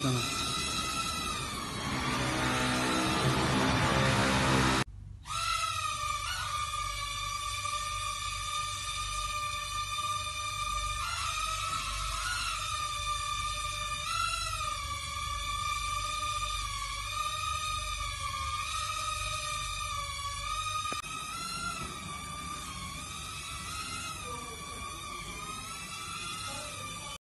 Tamam.